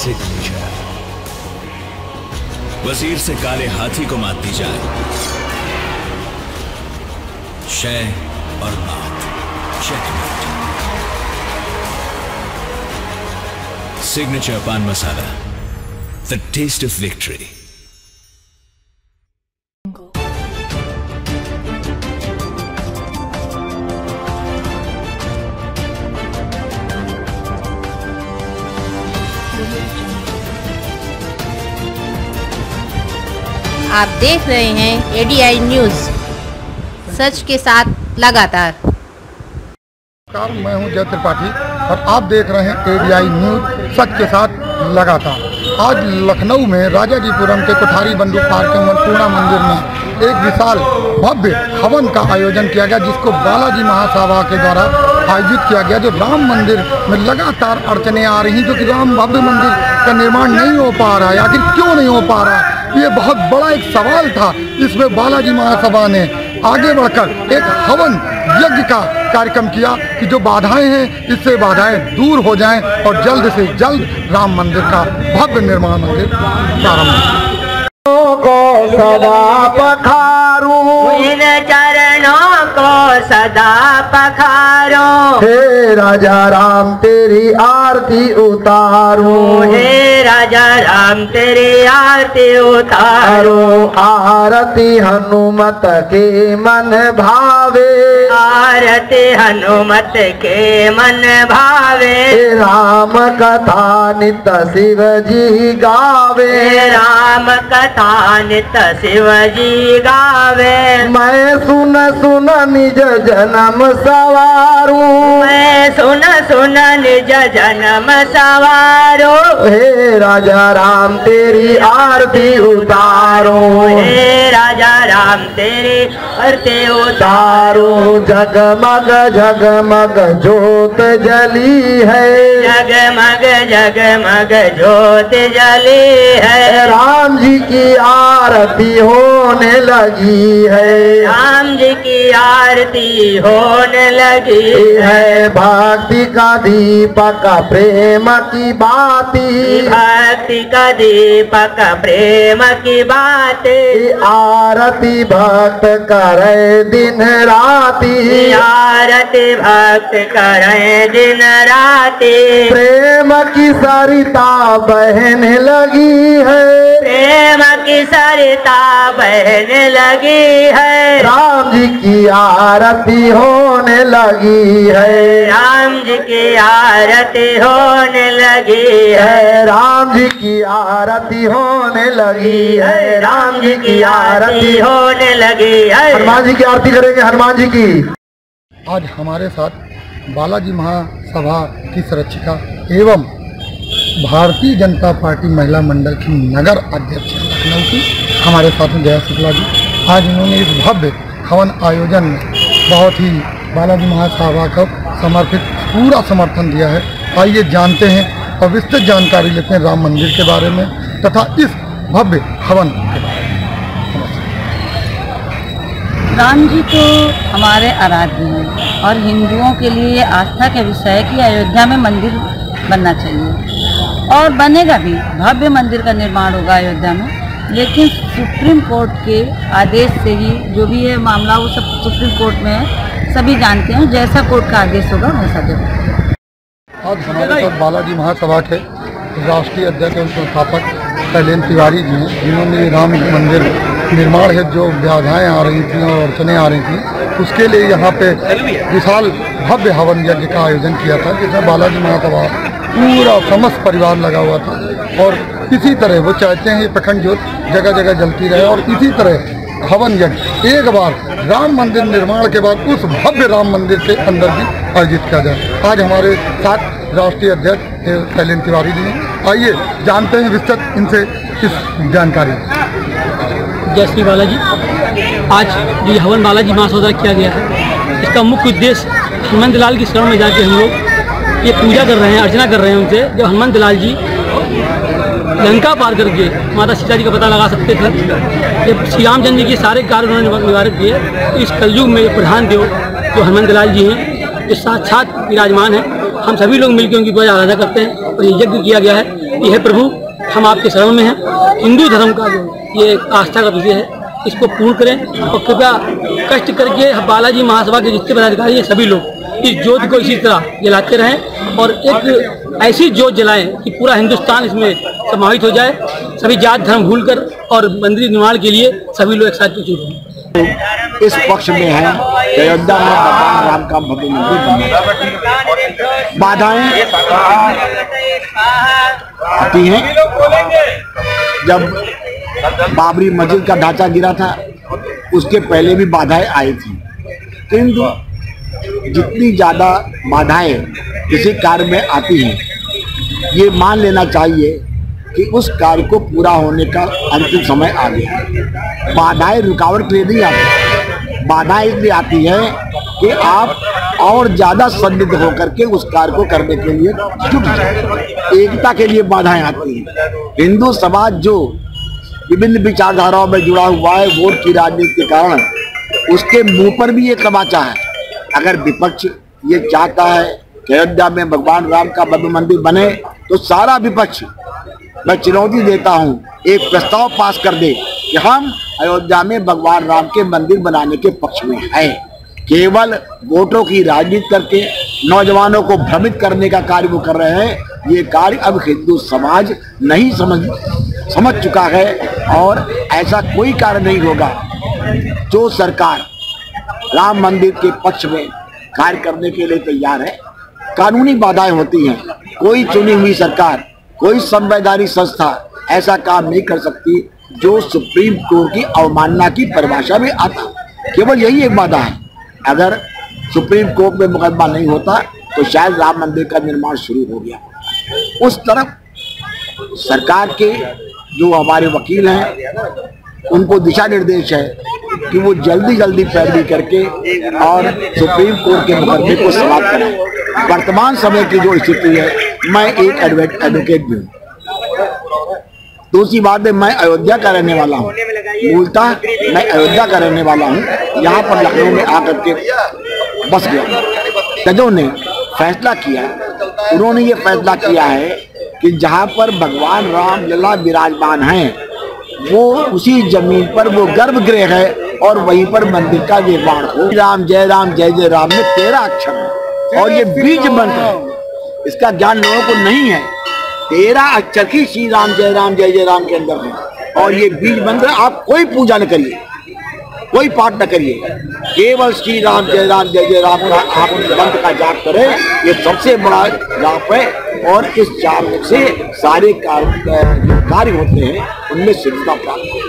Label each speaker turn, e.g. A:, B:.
A: Signature वज़ीर से काले हाथी को मात दी जाए। शय और मात। Checkmate signature paan masala the taste of victory
B: आप देख रहे हैं एडीआई न्यूज़ सच के साथ लगातार।
C: नमस्कार, मैं हूँ जय त्रिपाठी और आप देख रहे हैं एडीआई न्यूज़ सच के साथ लगातार। आज लखनऊ में राजाजीपुरम के कोठारी बंदूक पार्क के पूर्णा मंदिर में एक विशाल भव्य हवन का आयोजन किया गया, जिसको बालाजी महासभा के द्वारा आयोजित किया गया, जो राम मंदिर में लगातार अड़चने आ रही जो कि राम भव्य मंदिर का निर्माण नहीं हो पा रहा है। आखिर क्यों नहीं हो पा रहा? ये बहुत बड़ा एक सवाल था इसमें बालाजी महासभा ने आगे बढ़कर एक हवन यज्ञ का कार्यक्रम किया कि जो बाधाएँ हैं इससे बाधाएँ दूर हो जाएँ और जल्द से जल्द राम मंदिर का भव्य निर्माण मंदिर प्रारंभ
D: को सदा पखारू।
E: सदा पखारो।
D: हे राजा राम तेरी आरती उतारू।
E: हे राजा राम तेरी आरती उतारो।
D: आरती हनुमत के मन भावे।
E: आरती हनुमत के मन भावे।
D: राम कथा नित शिव जी गावे
E: राम कथा नित शिव जी गावे।
D: मैं सुन सुन निज जन्म सवारू।
E: मैं सुन सुन निज जन्म सवारो।
D: हे राजा राम तेरी आरती उतारो।
E: हे राजा राम तेरी आरती उतारो।
D: तारो जगमग जगमग जोत जली है।
E: जगमग जगमग ज्योत जली है
D: राम जी की आरती होने लगी है।
E: राम जी की आरती होने लगी है।
D: है भक्ति का दीपक प्रेम की बाती।
E: भक्ति का दीपक प्रेम की बातें।
D: आरती भक्त करे दिन राती।
E: आरती भक्त करे दिन राति।
D: प्रेम की सरिता बहने लगी है।
E: प्रेम की सरिता बहने लगी है।
D: राम जी की आरती होने लगी है।
E: राम जी की आरती होने लगी है।
D: राम जी की आरती होने लगी है। राम जी की आरती
E: होने लगी है।
D: हनुमान जी की आरती करेंगे हनुमान जी की।
C: आज हमारे साथ बालाजी महासभा की सुरक्षिका एवं भारतीय जनता पार्टी महिला मंडल की नगर अध्यक्ष लखनऊ की, हमारे साथ में जया शुक्ला जी। आज इन्होंने इस भव्य हवन आयोजन में बहुत ही बालाजी महासभा को समर्पित पूरा समर्थन दिया है। आइए जानते हैं और विस्तृत जानकारी लेते हैं राम मंदिर के बारे में तथा इस भव्य हवन के बारे में।
F: राम जी तो हमारे आराध्य हैं और हिंदुओं के लिए आस्था का विषय है कि अयोध्या में मंदिर बनना चाहिए। और बनेगा भी। भव्य मंदिर का निर्माण होगा अयोध्या में। लेकिन सुप्रीम कोर्ट के आदेश से ही जो भी है मामला, वो सब सुप्रीम कोर्ट में है। सभी जानते हैं, जैसा कोर्ट का आदेश होगा वैसा देगा।
C: आज हमारे साथ बालाजी महासभा के राष्ट्रीय अध्यक्ष एवं संस्थापक शैलेंद्र तिवारी जी हैं। जिन्होंने राम मंदिर निर्माण है जो व्याधाएँ आ रही थी और अड़चने आ रही थी, उसके लिए यहाँ पे विशाल भव्य हवन यज्ञ का आयोजन किया था, जिसमें बालाजी महासभा पूरा समस्त परिवार लगा हुआ था। और इसी तरह वो चाहते हैं ये प्रखंड ज्योत जगह जगह जलती रहे और इसी तरह हवन यज्ञ। एक बार राम मंदिर निर्माण के बाद उस भव्य राम मंदिर के अंदर भी आयोजित किया जाए। आज हमारे साथ राष्ट्रीय अध्यक्ष शैलेंद्र तिवारी जी। आइए, जानते हैं विस्तृत इनसे इस जानकारी।
G: जय श्री बालाजी। आज ये हवन बालाजी महासौदा किया गया है इसका मुख्य उद्देश्य हनुमंत लाल की शरण में जाके हम लोग ये पूजा कर रहे हैं, अर्चना कर रहे हैं उनसे जब हनुमंत लाल जी लंका पार करके माता सीता जी का पता लगा सकते थे। जब श्री रामचंद्र जी के सारे कार्य उन्होंने निवारित किए। तो इस कलयुग में प्रधान देव जो हनुमंत लाल जी हैं जो साक्षात विराजमान हैं। हम सभी लोग मिलकर उनकी पूजा आराधना करते हैं और ये यज्ञ किया गया है कि, हे प्रभु, हम आपके शरण में हैं। हिंदू धर्म का जो ये आस्था का विषय है। इसको पूर्ण करें और कृपया कष्ट करके बालाजी महासभा के जितने पदाधिकारी हैं, सभी लोग इस ज्योति को इसी तरह जलाते रहें और एक ऐसी जोत जलाएँ कि पूरा हिंदुस्तान इसमें समाहित हो जाए। सभी जात धर्म भूलकर और मंदिर निर्माण के लिए सभी लोग एक साथ जुट हों
H: इस पक्ष में है अयोध्या में भगवान राम का भव्य मंदिर बनना बाधाएँ आती हैं। जब बाबरी मस्जिद का ढांचा गिरा था, उसके पहले भी बाधाएँ आई थी। किंतु जितनी ज़्यादा बाधाएँ किसी कार्य में आती हैं, ये मान लेना चाहिए कि उस कार्य को पूरा होने का अंतिम समय आ गया बाधाएँ रुकावट के लिए नहीं आती बाधाएँ इसलिए आती है कि आप और ज़्यादा संदिग्ध होकर के उस कार्य को करने के लिए जुट जाए। एकता के लिए बाधाएँ आती हैं। हिंदू समाज जो विभिन्न विचारधाराओं में जुड़ा हुआ है, वोट की राजनीति के कारण, उसके मुँह पर भी ये तमाचा है। अगर विपक्ष ये चाहता है कि अयोध्या में भगवान राम का भव्य मंदिर बने तो सारा विपक्ष, मैं चुनौती देता हूँ, एक प्रस्ताव पास कर दे कि हम अयोध्या में भगवान राम के मंदिर बनाने के पक्ष में हैं। केवल वोटों की राजनीति करके, नौजवानों को भ्रमित करने का कार्य वो कर रहे हैं, ये कार्य अब हिंदू समाज नहीं समझ समझ चुका है और ऐसा कोई कार्य नहीं होगा। जो सरकार राम मंदिर के पक्ष में कार्य करने के लिए तैयार है। कानूनी बाधाएँ होती हैं। कोई चुनी हुई सरकार, कोई संवैधानिक संस्था ऐसा काम नहीं कर सकती जो सुप्रीम कोर्ट की अवमानना की परिभाषा में आता। केवल यही एक बाधा है। अगर सुप्रीम कोर्ट में मुकदमा नहीं होता तो शायद राम मंदिर का निर्माण शुरू हो गया। उस तरफ़ सरकार के जो हमारे वकील हैं, उनको दिशा निर्देश है कि वो जल्दी जल्दी पैरवी करके और सुप्रीम कोर्ट के मुकदमे को समाप्त करें। वर्तमान समय की जो स्थिति है, मैं एक एडवोकेट भी हूँ। दूसरी बात है, मैं अयोध्या का रहने वाला हूँ। मूलतः मैं अयोध्या का रहने वाला हूँ। यहाँ पर लखनऊ में आकर के बस गया। जजों ने फैसला किया, उन्होंने ये फैसला किया है कि जहाँ पर भगवान राम लला विराजमान हैं, वो उसी ज़मीन पर वो गर्भगृह है और वहीं पर मंदिर का निर्माण हो। राम जय राम जय जय राम में तेरह अक्षर है। और ये बीज मंत्र है। इसका ज्ञान लोगों को नहीं है। तेरह अक्षर की श्री राम जय राम जय जय राम के अंदर है। और ये बीज मंत्र आप कोई पूजा न करिए। कोई पाठ न करिए। केवल श्री राम जय राम जय जय राम का आप मंत्र का जाप करें। ये सबसे बड़ा जाप है। और इस जाप से सारे कार्य कार्य होते हैं उनमें सिद्धता प्राप्त होती है।